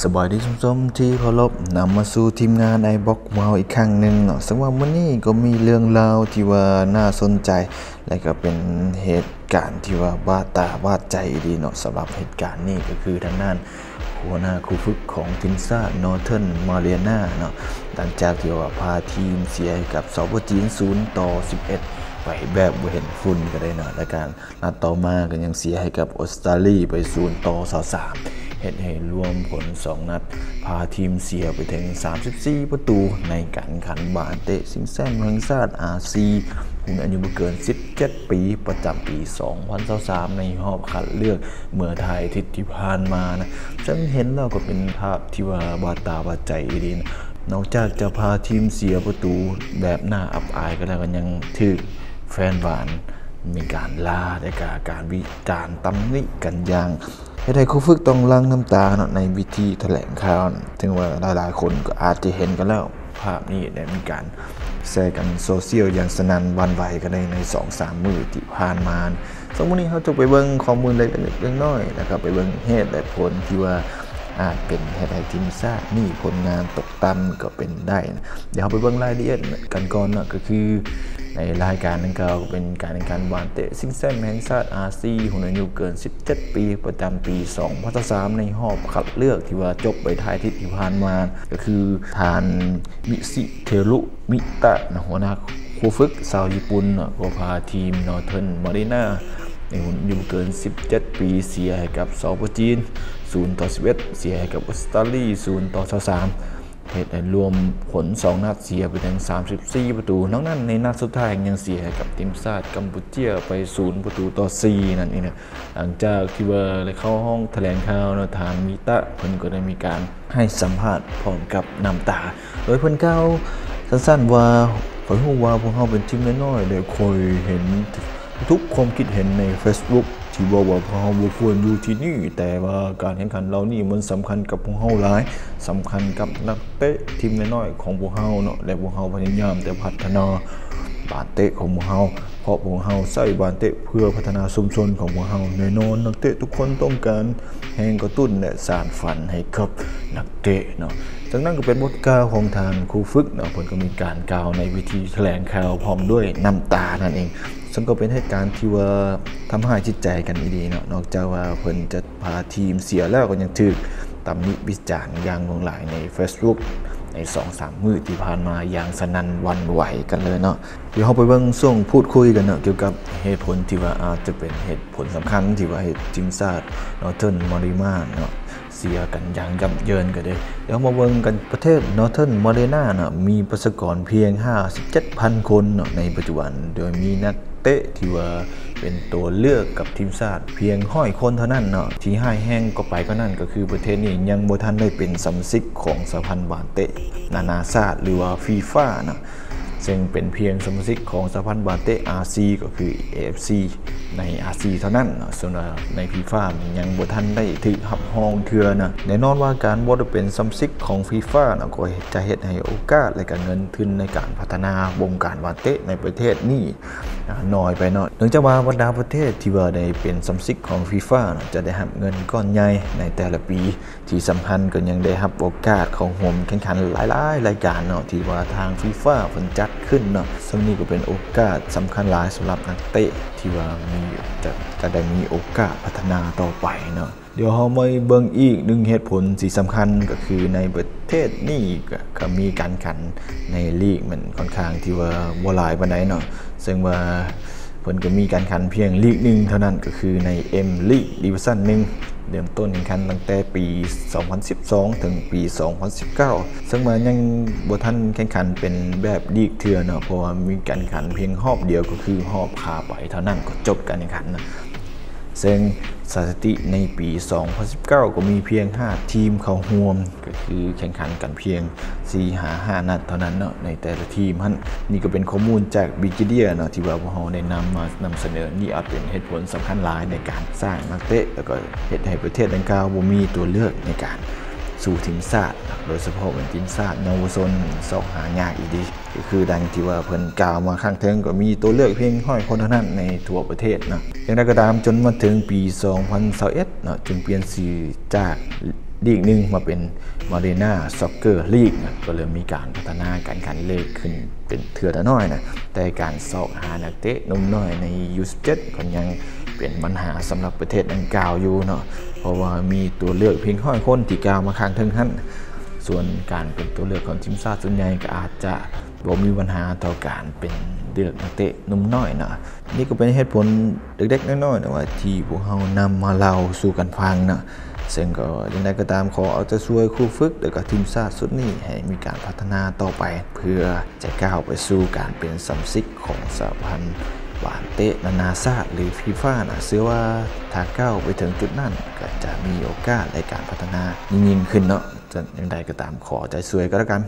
สบายดีชมๆที่เคารพนำมาสู่ทีมงานไอบ็อกมาอีกครั้งหนึ่งเนาะซึ่งว่าวันนี้ก็มีเรื่องราวที่ว่าน่าสนใจ และก็เป็นเหตุการณ์ที่ว่าบาดตาบาดใจดีเนาะสำหรับเหตุการณ์นี้ก็คือทางด้านหัวหน้าครูฝึกของทีมชาตินอร์เทิร์นมาเรียนาเนาะหลังจากที่ว่าพาทีมเสียให้กับสปจีน0ต่อ 11 ไปแบบเห็นฝุ่นก็ได้เนาะและการนัดต่อมาก็ยังเสียให้กับออสเตรเลียไป0ต่อ 23 เหตุให้รวมผล 2 นัด พาทีมเสียไปถึง 34 ประตูในการขันบาเตะสิงแซมแห่งชาติอาซีหุ่นอายุเกิน 17 ปี ประจำปี 2023 ในรอบคัดเลือกเมื่อไทยทิศที่ผ่านมานะฉันเห็นแล้วก็เป็นภาพที่ว่าบาดตาบาดใจดีนะนอกจากจะพาทีมเสียประตูแบบหน่าอับอายก็แล้วกันยังถึกแฟนบานมีการล่าและการการวิจารณ์ตำหนิกันอย่าง ให้ไทยครูฝึกต้องลังน้ำตาเนาะในวิธีแถลงข่าวถึงว่าหลายๆคนก็อาจจะเห็นกันแล้วภาพนี้ได้มีการแชร์กันโซเชียลอย่างสนันวันไหวกันในในสองสามมือที่ผ่านมาสมมุตินี้เขาจะไปเบิ่งข้อมูลเล็กๆน้อยๆนะครับไปเบิ่งเหตุและผลที่ว่า อาจเป็นเหตุให้ทีมชานี่ผลงานตกต่ำก็เป็นได้นะเดี๋ยวเราไปเบิ่งรายละเอียดกันก่อนนะก็คือในรายการนั้นก็เป็นการแข่งขันวานเตะซิงเซนแห่งชาติอาซีหุ่นอายุเกิน 17 ปีประจำปี 2023 ในหอบคัดเลือกที่ว่าจบไปท้ายทิศที่ผ่านมา ก็คือทานมิซิเทรุมิตะนะหัวหน้าครูฝึกชาวญี่ปุ่นก็พาทีมนอร์เทิร์นมารีนา อายุเกิน 17 ปีเสียให้กับซอปจีน0ต่อ11 เสียให้กับออสเตรเลีย0ต่อ23เหตุรวมผล 2 นัดเสียไปถึง 34 ประตูนอกนั้นในนัดสุดท้ายยังเสียให้กับทีมชาติกัมพูเชียไป 0 ประตูต่อ 4 นั่นเองนะหลังจากที่ว่าเลยเข้าห้องแถลงข่าวนะทางมิตะเพิ่นก็ได้มีการให้สัมภาษณ์พร้อมกับน้ำตา โดยเพิ่นกล่าวสั้นๆว่าขอยฮู้ว่าพวกเฮาเป็นทีมน้อยๆได้คอยเห็น ทุกความคิดเห็นใน Facebook ที่บอกว่าพวกเราควรอยู่ที่นี่ แต่ว่าการแข่งขันเรานี่มันสำคัญกับพวกเราหลายสำคัญกับนักเตะทีมน้อยๆของพวกเราเนาะและพวกเราพยายามแต่พัฒนาบาดเตะของพวกเราเพราะพวกเราใส่บาดเตะเพื่อพัฒนาชุมชนของพวกเราแน่นอนนักเตะทุกคนต้องการแห่งกระตุ้นและสานฝันให้กับนักเตะเนาะจากนั้นก็เป็นบทกล่าวของทางครูฝึกเนาะเพิ่นก็มีการกล่าวในวิธีแถลงข่าวพร้อมด้วยน้ำตานั่นเอง ซึ่งก็เป็นเหตุการณ์ที่ว่าทำให้จิตใจกันดีเนาะนอกจากว่าเพิ่นจะพาทีมเสียแล้วก็ยังถึกตำหนิวิจารณ์อย่างหลงหลายใน Facebook ใน 2-3 มือที่ผ่านมาอย่างสนันวันไหวกันเลยเนาะเดี๋ยวเราไปเบิ่งช่วงพูดคุยกันเนาะเกี่ยวกับเหตุผลที่ว่าอาจจะเป็นเหตุผลสำคัญที่ว่าเหตุทีมชาตินอร์เทิร์นมาริมาเนาะ เสียกันอย่างยับเยินกันเลยเดี๋ยวมาเบิ่งกันประเทศนอร์เทิร์นมาเรนาเนาะมีประชากรเพียง 57,000 คนเนาะในปัจจุบัน โดยมีนักเตะที่ว่าเป็นตัวเลือกกับทีมชาติเพียงห้อยคนเท่านั้นเนาะที่ให้แห้งก็ไปก็นั่นก็คือประเทศนี้ยังบ่ทันได้เป็นสำซิกของสหพันธ์บาเตะนานาชาติหรือว่าฟีฟ่าเนาะ ซึ่งเป็นเพียงสมาชิกของสหพันธ์บาเตอาซีก็คือ AFC ในอาซีเท่านั้นส่วนในฟีฟ่ายังบ่ทันได้ถือหับห้องเทือนะแน่นอนว่าการบดเป็นสมาชิกของฟีฟ่านะก็จะเห็นให้โอกาสและก็เงินทุนในการพัฒนาวงการบาเตในประเทศนี้ น้อยไปเนาะเนื่องจากว่าบรรดาประเทศที่ว่าได้เป็นสมาชิกของฟีฟ่าจะได้รับเงินก้อนใหญ่ในแต่ละปี ที่สำคัญก็ยังได้รับโอกาสข้าร่วมแข่งขันหลายๆ รายการเนาะที่ว่าทางฟีฟ่าเพิ่นจัดขึ้นเนาะซึ่งนี่ก็เป็นโอกาสสำคัญหลายสำหรับนักเตะที่ว่ามีจะจะได้มีโอกาสพัฒนาต่อไปเนาะ เดี๋ยวเรามาเบิ่งอีกหนึ่งเหตุผลที่สำคัญก็คือในประเทศนี่ก็มีการขันในลีกมันค่อนข้างที่ว่าบ่หลายปานใดเนาะซึ่งว่าเพิ่นก็มีการขันเพียงลีกหนึ่งเท่านั้นก็คือใน M League Division 1เริ่มต้นแข่งขันตั้งแต่ปี 2012 ถึงปี 2019 ซึ่งมันยังบ่ทันแข่งขันเป็นแบบลีกเทื่อเนาะเพราะว่ามีการขันเพียงรอบเดียวก็คือรอบคาไปเท่านั้นก็จบการแข่งขันนะ ซึ่งสถิติในปี 2019 ก็มีเพียง 5 ทีมเข้าร่วม ก็คือแข่งขันกันเพียง 4 หา 5 นัดเท่านั้นเนาะในแต่ละทีมฮันนี่ก็เป็นข้อมูลจากบิกิเดียเนาะที่ว่าพวกเราได้นำมานำเสนอ นี่อาจเป็นเหตุผลสำคัญหลายในการสร้างนักเตะแล้วก็เหตุให้ประเทศดังกล่าวมีตัวเลือกในการ สู่ทีมชาติโดยเฉพาะเป็นทีมชาติเยาวชนสอกหายากอีดีก็คือดังที่ว่าเพิ่นกล่าวมาข้างเทิงก็มีตัวเลือกเพียงห้อยคนเท่านั้นในทั่วประเทศเนาะอย่างไรก็ตามจนมาถึงปี 2021เนาะจึงเปลี่ยนชื่อจากลีกหนึ่งมาเป็นมาเรนาซ็อกเกอร์ลีกก็เริ่มมีการพัฒนาการขันเลขขึ้นเป็นเถื่อน้อยนะแต่การสอกหานักเตะนุ่มน้อยในยูสเจ็ดก็ยัง เป็นปัญหาสำหรับประเทศดังกล่าวอยู่เนาะเพราะว่ามีตัวเลือกเพียงค่อยคนที่กล่าวมาข้างทึงหันส่วนการเป็นตัวเลือกของทีมชาติส่วนใหญ่ก็อาจจะบ่มีปัญหาต่อการเป็นเลือกนักเตะนุ่มน้อยนะนี่ก็เป็นเหตุผลเล็กๆน้อยๆนะว่าที่พวกเรานำมาเล่าสู่กันฟังนะซึ่งก็ยังไงก็ตามขอเอาใจช่วยคู่ฝึกแล้วก็ทีมชาติสุดนี้ให้มีการพัฒนาต่อไป เพื่อจะก้าวไปสู่การเป็นสัมสิกของสหพันธ์ หวานเตะนานาชาติหรือฟีฟ่านะเชื่อว่าถ้าก้าวไปถึงจุดนั้นก็จะมีโอกาสในการพัฒนายิ่งขึ้นเนาะจะยังไงก็ตามขอใจช่วยก็แล้วกัน